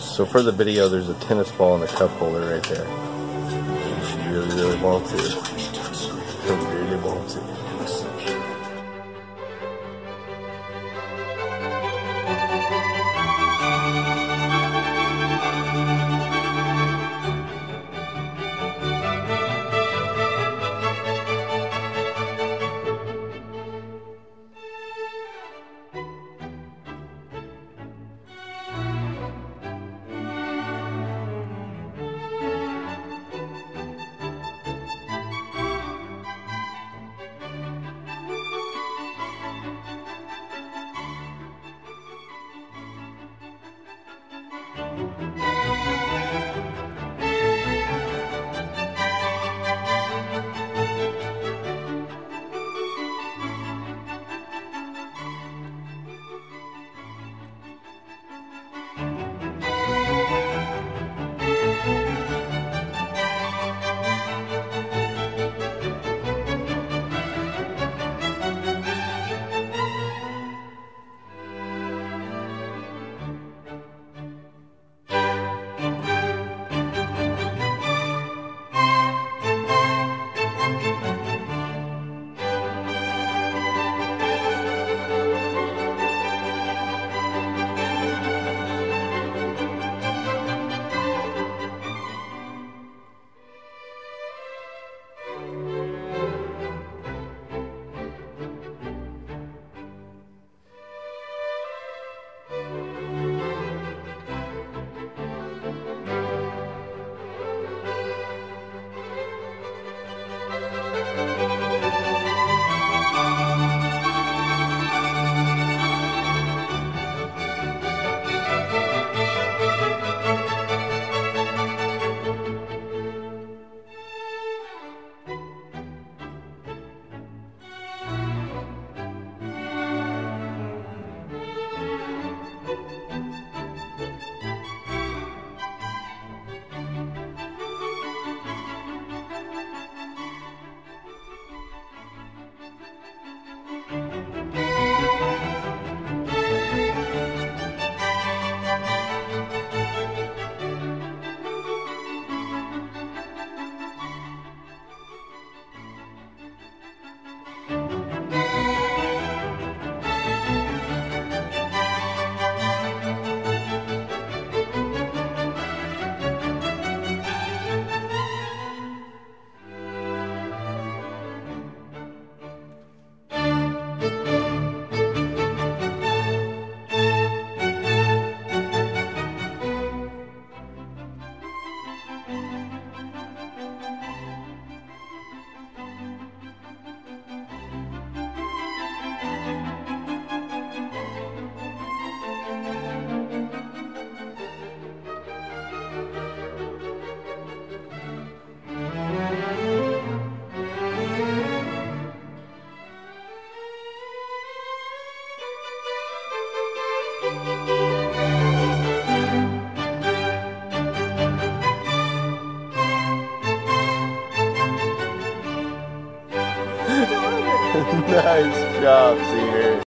So for the video, there's a tennis ball in the cup holder right there. You really, really want to. Really want to. nice job, Seeger.